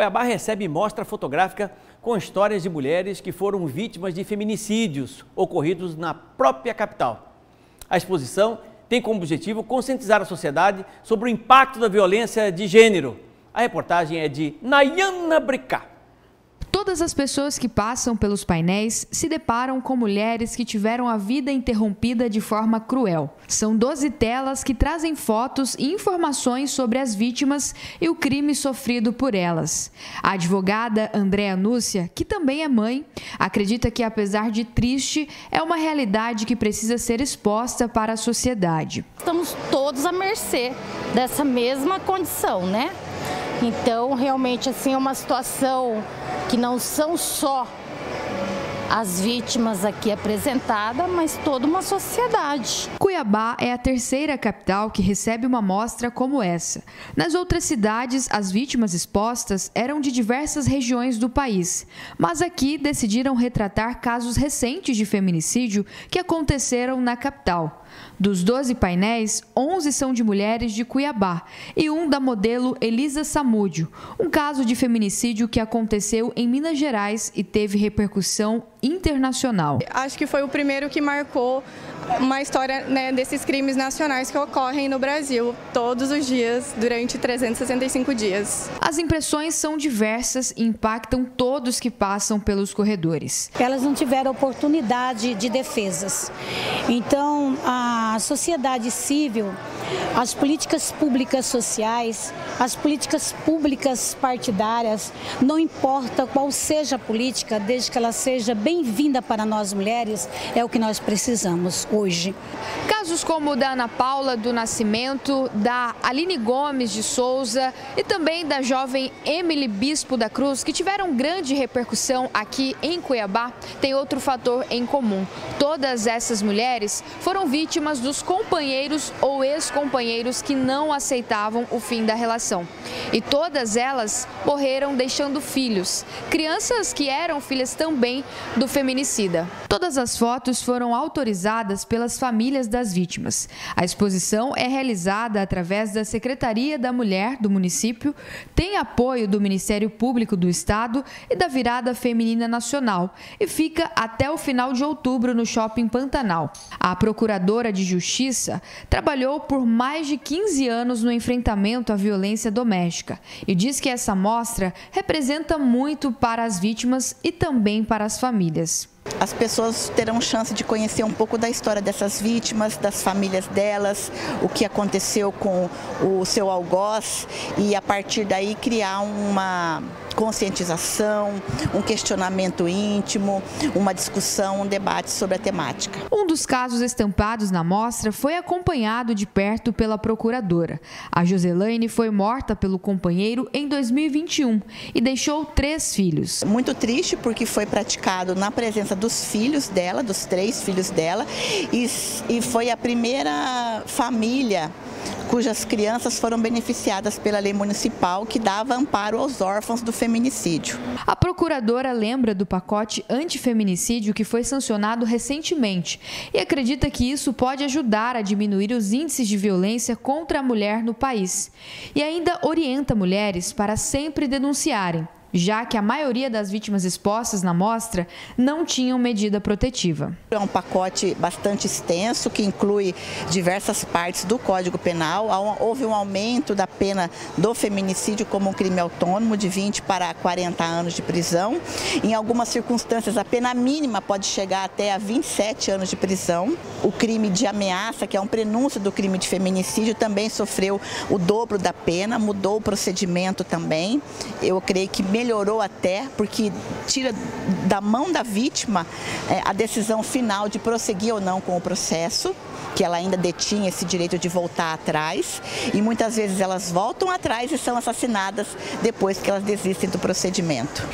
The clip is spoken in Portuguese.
Cuiabá recebe mostra fotográfica com histórias de mulheres que foram vítimas de feminicídios ocorridos na própria capital. A exposição tem como objetivo conscientizar a sociedade sobre o impacto da violência de gênero. A reportagem é de Nayana Bricá. Todas as pessoas que passam pelos painéis se deparam com mulheres que tiveram a vida interrompida de forma cruel. São 12 telas que trazem fotos e informações sobre as vítimas e o crime sofrido por elas. A advogada Andréa Núcia, que também é mãe, acredita que, apesar de triste, é uma realidade que precisa ser exposta para a sociedade. Estamos todos à mercê dessa mesma condição, né? Então, realmente, assim, é uma situação que não são só as vítimas aqui apresentadas, mas toda uma sociedade. Cuiabá é a terceira capital que recebe uma mostra como essa. Nas outras cidades, as vítimas expostas eram de diversas regiões do país, mas aqui decidiram retratar casos recentes de feminicídio que aconteceram na capital. Dos 12 painéis, 11 são de mulheres de Cuiabá e um da modelo Elisa Samúdio, um caso de feminicídio que aconteceu em Minas Gerais e teve repercussão internacional. Acho que foi o primeiro que marcou uma história né, desses crimes nacionais que ocorrem no Brasil todos os dias, durante 365 dias. As impressões são diversas e impactam todos que passam pelos corredores. Elas não tiveram oportunidade de defesas. Então, a sociedade civil, as políticas públicas sociais, as políticas públicas partidárias, não importa qual seja a política, desde que ela seja bem-vinda para nós mulheres, é o que nós precisamos hoje. Casos como o da Ana Paula do Nascimento, da Aline Gomes de Souza e também da jovem Emily Bispo da Cruz, que tiveram grande repercussão aqui em Cuiabá, tem outro fator em comum. Todas essas mulheres foram vítimas dos companheiros ou ex-companheiros que não aceitavam o fim da relação. E todas elas morreram deixando filhos, crianças que eram filhas também do feminicida. Todas as fotos foram autorizadas pelas famílias das vítimas. A exposição é realizada através da Secretaria da Mulher do município, tem apoio do Ministério Público do Estado e da Virada Feminina Nacional e fica até o final de outubro no Shopping Pantanal. A Procuradora de Justiça trabalhou por mais de 15 anos no enfrentamento à violência doméstica e diz que essa mostra representa muito para as vítimas e também para as famílias. As pessoas terão chance de conhecer um pouco da história dessas vítimas, das famílias delas, o que aconteceu com o seu algoz e a partir daí criar uma conscientização, um questionamento íntimo, uma discussão, um debate sobre a temática. Um dos casos estampados na mostra foi acompanhado de perto pela procuradora. A Joselaine foi morta pelo companheiro em 2021 e deixou três filhos. Muito triste porque foi praticado na presença dos filhos dela, dos três filhos dela, e, e foi a primeira família cujas crianças foram beneficiadas pela lei municipal que dava amparo aos órfãos do feminicídio. A procuradora lembra do pacote antifeminicídio que foi sancionado recentemente e acredita que isso pode ajudar a diminuir os índices de violência contra a mulher no país. E ainda orienta mulheres para sempre denunciarem já que a maioria das vítimas expostas na mostra não tinham medida protetiva. É um pacote bastante extenso que inclui diversas partes do Código Penal. Houve um aumento da pena do feminicídio como um crime autônomo de 20 para 40 anos de prisão. Em algumas circunstâncias, a pena mínima pode chegar até a 27 anos de prisão. O crime de ameaça, que é um prenúncio do crime de feminicídio, também sofreu o dobro da pena, mudou o procedimento também. Eu creio que melhorou até, porque tira da mão da vítima é, a decisão final de prosseguir ou não com o processo, que ela ainda detinha esse direito de voltar atrás, e muitas vezes elas voltam atrás e são assassinadas depois que elas desistem do procedimento.